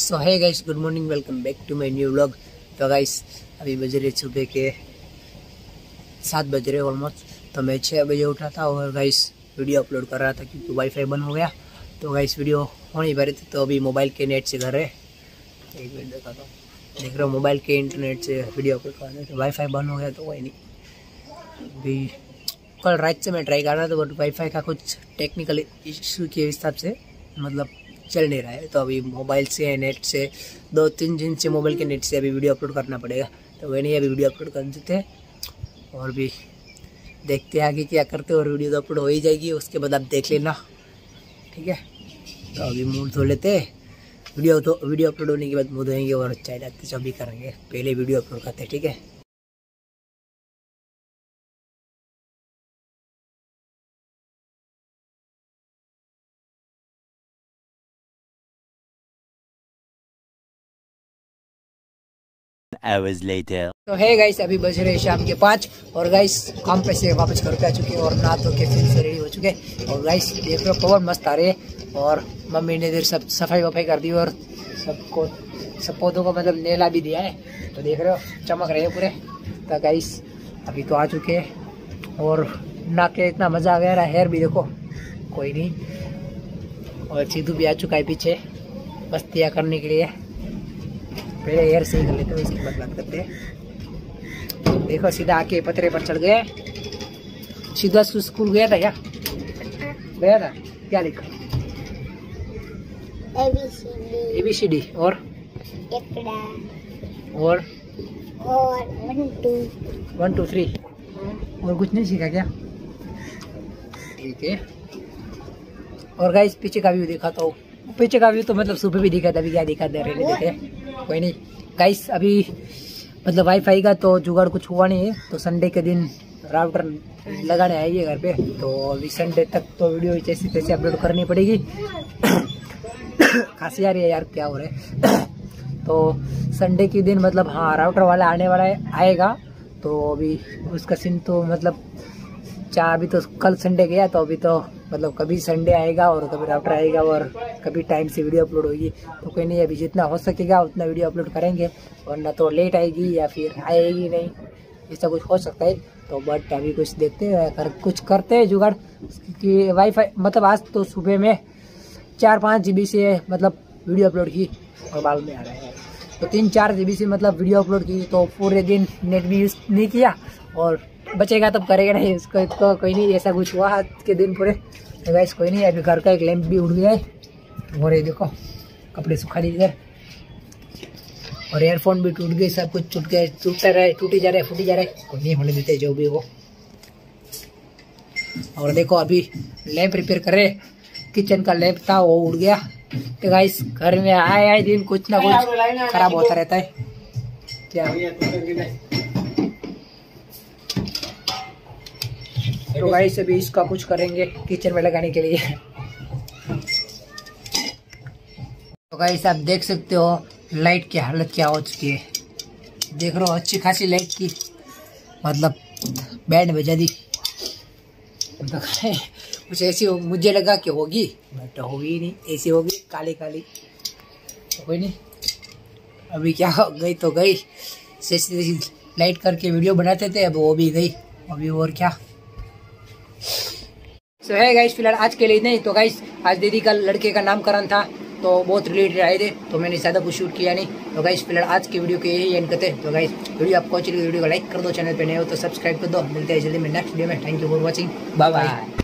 So hi guys good morning welcome back to my new vlog तो guys अभी बज रहे सुबह के सात बज रहे ऑलमोस्ट तो मैं छः बजे उठा था और गाइस वीडियो अपलोड कर रहा था क्योंकि वाईफाई बंद हो गया। तो गाइस वीडियो हो नहीं पा रही थी तो अभी मोबाइल के नेट से घर है। एक मिनट देखा था। देख रहे हो मोबाइल के इंटरनेट से वीडियो अपलोड कर रहे थे। वाईफाई बंद हो गया तो वही नहीं। अभी कल रात से मैं ट्राई कर रहा था बट वाईफाई का कुछ टेक्निकल इशू के हिसाब से मतलब चल नहीं रहा है। तो अभी मोबाइल से नेट से, दो तीन दिन से मोबाइल के नेट से अभी वीडियो अपलोड करना पड़ेगा। तो वही नहीं, अभी वीडियो अपलोड कर देते हैं और भी देखते हैं आगे क्या करते हैं और वीडियो तो अपलोड हो ही जाएगी, उसके बाद आप देख लेना। ठीक है? तो अभी मुँह धो लेते हैं। वीडियो तो वीडियो अपलोड होने के बाद मुँह धोएँगे और चाय लगते सब भी करेंगे। पहले वीडियो अपलोड करते हैं, ठीक है? Hours later. तो है गाइस अभी बज रहे शाम के पाँच और गाइस काम पे से वापस घर पे आ चुके और नहा धो के फिर से रेडी हो चुके और गाइस देख रहे हो कवर मस्त आ रहे हैं। और मम्मी ने इधर सब सफ़ाई वफाई कर दी और सबको, सब पौधों को मतलब नेला भी दिया है। तो देख रहे हो, चमक रहे हैं पूरे। तो गाइस अभी तो आ चुके हैं। और ना के इतना मज़ा आ गया रहा हेयर भी देखो। कोई नहीं। और सीधू भी आ चुका है पीछे, मस्तियाँ करने के लिए। पहले एयर सही कर लेते हैं उसके बाद बात करते हैं। देखो सीधा आके पतरे पर चढ़ गए। सीधा स्कूल गया था क्या? गया था? क्या लिखा? ए बी सी डी और? और? और one two one two three और कुछ नहीं सीखा क्या? ठीक है। और गाइस पीछे का व्यू देखा तो पीछे का व्यू तो मतलब सुबह भी दिखा था अभी क्या दिखा दे रहे देखे। कोई नहीं। गाइस अभी मतलब वाईफाई का तो जुगाड़ कुछ हुआ नहीं है तो संडे के दिन राउटर लगाने आएगी घर पे तो अभी संडे तक तो वीडियो जैसे तैसे अपलोड करनी पड़ेगी। खांसी आ रही है यार, क्या हो रहा है? तो संडे के दिन मतलब हाँ राउटर वाला आने वाला है, आएगा तो अभी उसका सिम तो मतलब चार अभी तो कल संडे गया तो अभी तो मतलब कभी संडे आएगा और कभी राफ्टर आएगा और कभी टाइम से वीडियो अपलोड होगी। तो कोई नहीं अभी जितना हो सकेगा उतना वीडियो अपलोड करेंगे और वरना तो लेट आएगी या फिर आएगी नहीं। ऐसा कुछ हो सकता है। तो बट अभी कुछ देखते हैं कर, कुछ करते हैं जुगाड़। कि वाईफाई मतलब आज तो सुबह में चार पाँच जी से मतलब वीडियो अपलोड की और बाल में आ रहा है। तो तीन चार जी से मतलब वीडियो अपलोड की तो पूरे दिन नेट भी यूज़ नहीं किया और बचेगा तब करेगा नहीं, उसको तो कोई नहीं, ऐसा कुछ हुआ आज के दिन पूरे। तो वैसे कोई नहीं, अभी घर का एक लैंप भी उड़ गया है। और ये देखो, कपड़े सुखा दीजिए और एयरफोन भी टूट गए, सब कुछ टूट गए टूटता रहे टूटे जा रहे फूटे जा रहे कोई नहीं होने देते, जो भी हो। और देखो, अभी लैंप रिपेयर करे किचन का लैंप था, वो उड़ गया। तो गाइस घर में आए आए दिन कुछ ना कुछ खराब होता रहता है। क्या? तो गाइस अभी इसका कुछ करेंगे किचन में लगाने के लिए। तो गाइस आप देख सकते हो लाइट की हालत क्या हो चुकी है। देख रहे हो, अच्छी खासी लाइट की मतलब बैंड बजा दी कुछ ऐसी मुझे लगा कि होगी बट होगी नहीं, ऐसी होगी, काली काली। तो कोई नहीं, अभी क्या हो, गई तो गई। लाइट करके वीडियो बनाते थे, अब वो भी गई। अभी और क्या। सो है गाइस फ़िलहाल आज के लिए इतना ही। तो गाइस आज दीदी का लड़के का नामकरण था तो बहुत रिलेटेड आए थे तो मैंने ज़्यादा कुछ शूट किया नहीं। तो गाइस फ़िलहाल आज की वीडियो के यही एंड करते तो गाइस वीडियो आपको अच्छी लगी वीडियो को लाइक कर दो चैनल पे नए हो तो सब्सक्राइब कर दो। मिलते हैं जल्दी में नेक्स्ट वीडियो में। Thank you for watching bye bye